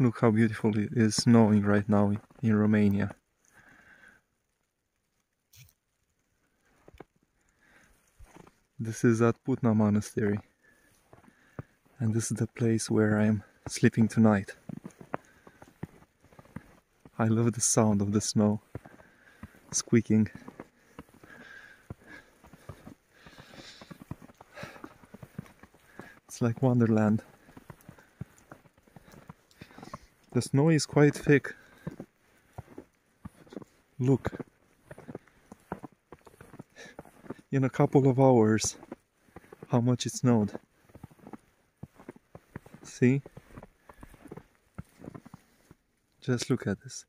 Look how beautiful it is snowing right now in Romania. This is at Putna Monastery. And this is the place where I'm sleeping tonight. I love the sound of the snow squeaking. It's like Wonderland. The snow is quite thick. Look. In a couple of hours, how much it snowed. See? Just look at this.